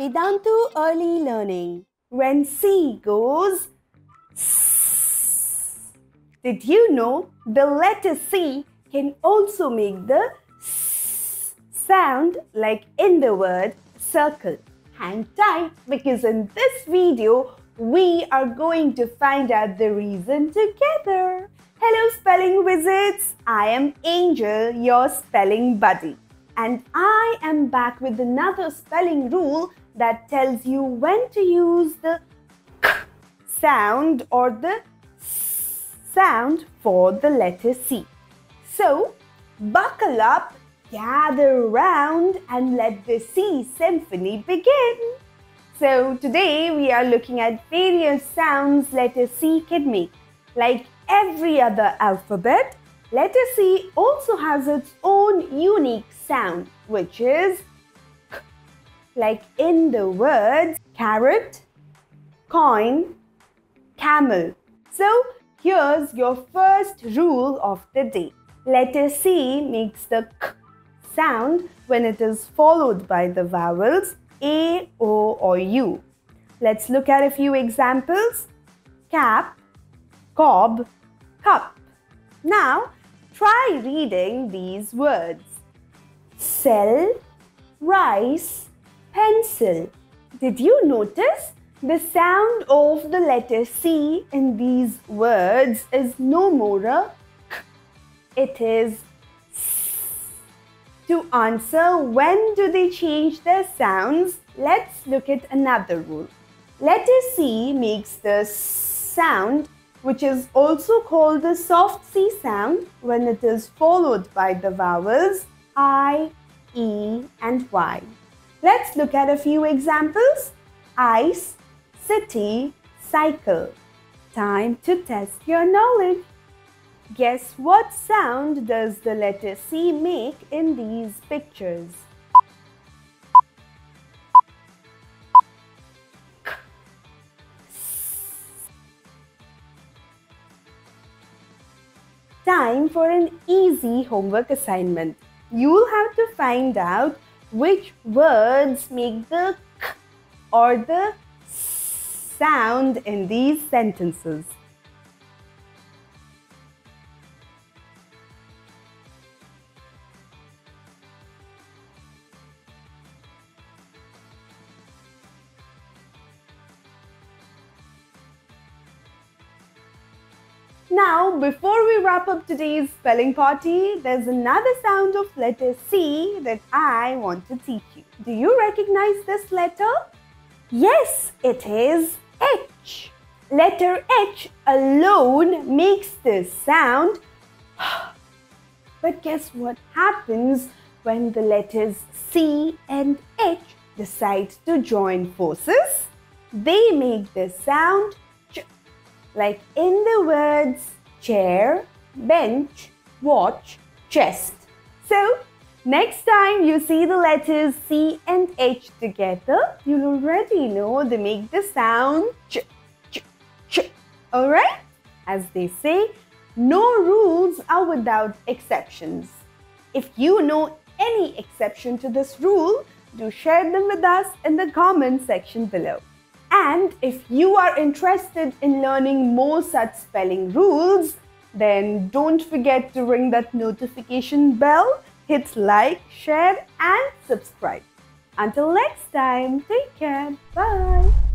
Vedantu Early Learning. When C goes. Did you know the letter C can also make the S sound like in the word circle? Hang tight because in this video we are going to find out the reason together. Hello spelling wizards, I am Angel, your spelling buddy and I am back with another spelling rule that tells you when to use the k sound or the sound for the letter C. So, buckle up, gather round and let the C symphony begin. So, today we are looking at various sounds letter C can make. Like every other alphabet, Letter C also has its own unique sound, which is like in the words carrot, coin, camel. So here's your first rule of the day. Letter C makes the k sound when it is followed by the vowels A, O or U. Let's look at a few examples. Cap, cob, cup. Now, Try reading these words. Cell, rice, pencil. Did you notice? The sound of the letter C in these words is no more a k. It is s. To answer when do they change their sounds, let's look at another rule. Letter C makes the s sound which is also called the soft C sound when it is followed by the vowels I, E and Y. Let's look at a few examples. Ice, city, cycle. Time to test your knowledge. Guess what sound does the letter C make in these pictures? time for an easy homework assignment. You'll have to find out which words make the k or the sound in these sentences. Now, before we wrap up today's spelling party, there's another sound of letter C that I want to teach you. Do you recognize this letter? Yes, it is H. Letter H alone makes this sound. But guess what happens when the letters C and H decide to join forces? They make the sound like in the words chair, bench, watch, chest. So, next time you see the letters C and H together, you'll already know they make the sound ch, ch, ch. Alright? As they say, no rules are without exceptions. If you know any exception to this rule, do share them with us in the comment section below. And if you are interested in learning more such spelling rules, then don't forget to ring that notification bell, hit like, share and subscribe. Until next time, take care. Bye.